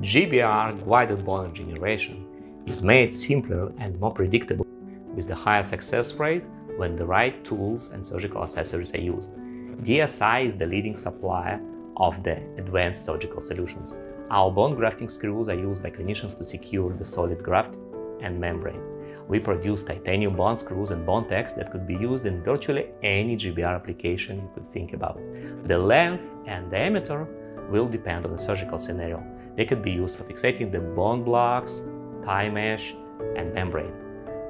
GBR guided bone generation is made simpler and more predictable with the higher success rate when the right tools and surgical accessories are used. DSI is the leading supplier of the advanced surgical solutions. Our bone grafting screws are used by clinicians to secure the solid graft and membrane. We produce titanium bone screws and bone tacks that could be used in virtually any GBR application you could think about. The length and diameter will depend on the surgical scenario. They could be used for fixating the bone blocks, Ti-mesh, and membrane.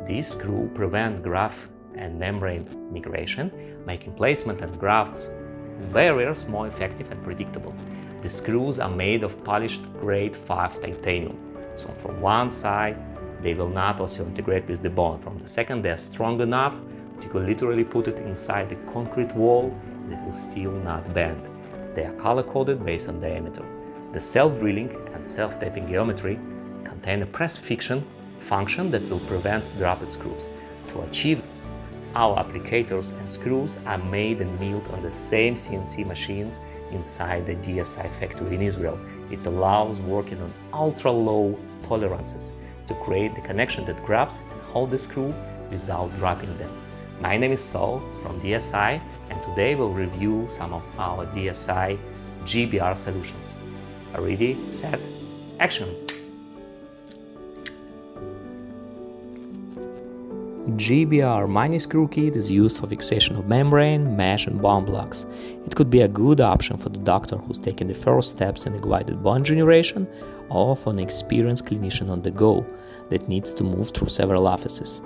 These screws prevent graft and membrane migration, making placement and grafts barriers more effective and predictable. The screws are made of polished grade 5 titanium, so from one side they will not osseointegrate with the bone, from the second they are strong enough you can literally put it inside the concrete wall and it will still not bend. They are color-coded based on diameter. The self-drilling and self-tapping geometry contain a press fiction function that will prevent dropped screws. To achieve our applicators and screws are made and milled on the same CNC machines inside the DSI factory in Israel. It allows working on ultra-low tolerances to create the connection that grabs and holds the screw without dropping them. My name is Sol from DSI and today we'll review some of our DSI GBR solutions. Ready, set, action! GBR mini screw kit is used for fixation of membrane, mesh and bone blocks. It could be a good option for the doctor who's taking the first steps in guided bone generation or for an experienced clinician on the go that needs to move through several offices.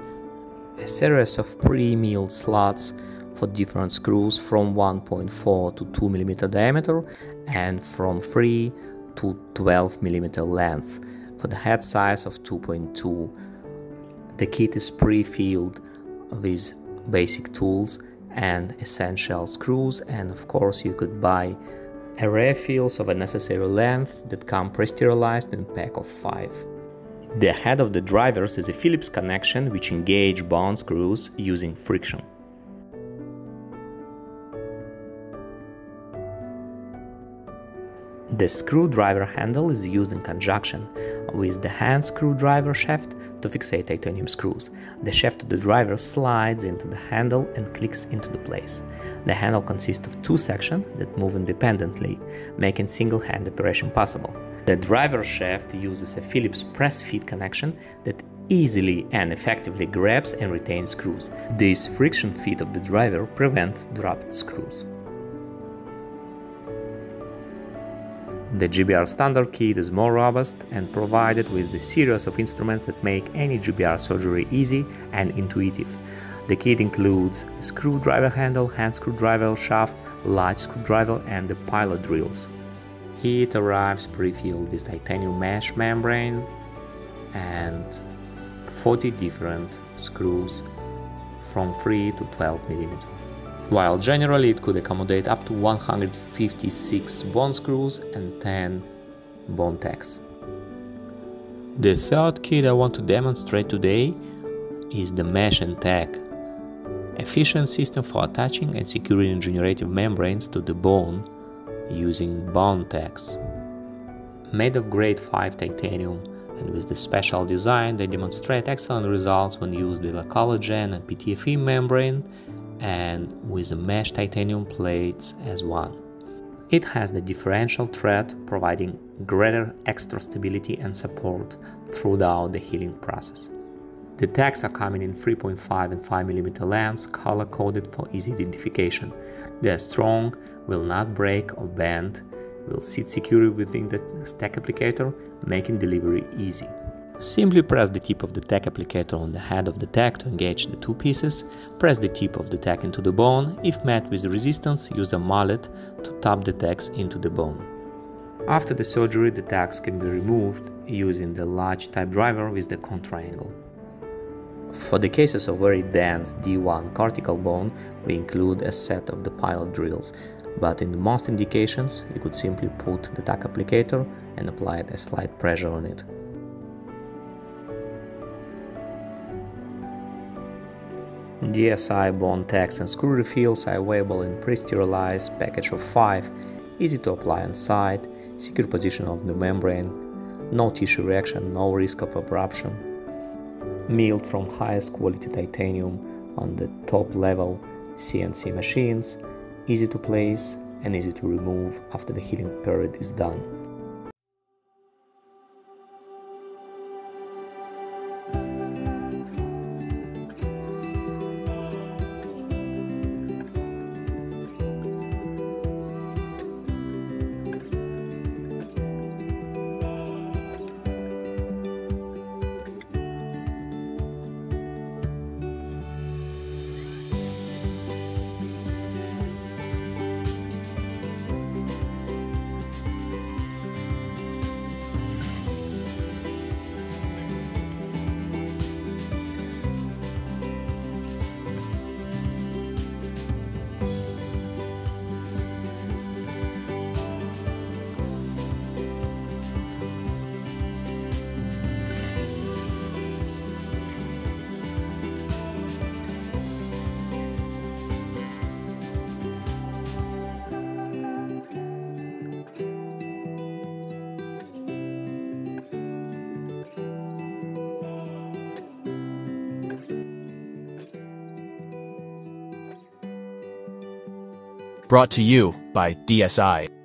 A series of pre-milled slots for different screws from 1.4 to 2 mm diameter and from 3 to 12 mm length for the head size of 2.2 the kit is pre-filled with basic tools and essential screws and of course you could buy array fills of a necessary length that come pre-sterilized in a pack of 5. The head of the drivers is a Phillips connection which engage bond screws using friction. The screwdriver handle is used in conjunction with the hand screwdriver shaft to fixate titanium screws. The shaft of the driver slides into the handle and clicks into the place. The handle consists of two sections that move independently, making single-hand operation possible. The driver shaft uses a Phillips press feed connection that easily and effectively grabs and retains screws. This friction feed of the driver prevents dropped screws. The GBR standard kit is more robust and provided with the series of instruments that make any GBR surgery easy and intuitive. The kit includes a screwdriver handle, hand screwdriver shaft, large screwdriver and the pilot drills. It arrives pre-filled with titanium mesh membrane and 40 different screws from 3 to 12 mm while generally it could accommodate up to 156 bone screws and 10 bone tacks. The third kit I want to demonstrate today is the mesh and tack, efficient system for attaching and securing regenerative membranes to the bone using bone tacks. Made of grade 5 titanium and with the special design they demonstrate excellent results when used with a collagen and PTFE membrane and with mesh titanium plates as one. It has the differential thread providing greater extra stability and support throughout the healing process. The tags are coming in 3.5 and 5 mm lengths, color coded for easy identification. They are strong, will not break or bend, will sit securely within the stack applicator, making delivery easy. Simply press the tip of the tack applicator on the head of the tack to engage the two pieces, press the tip of the tack into the bone, if met with resistance use a mallet to tap the tacks into the bone. After the surgery the tacks can be removed using the large type driver with the contra-angle. For the cases of very dense D1 cortical bone we include a set of the pilot drills, but in most indications you could simply put the tack applicator and apply a slight pressure on it. DSI bond tags and screw refills are available in pre-sterilized package of 5, easy to apply on site, secure position of the membrane, no tissue reaction, no risk of abruption, milled from highest quality titanium on the top level CNC machines, easy to place and easy to remove after the healing period is done. Brought to you by DSI.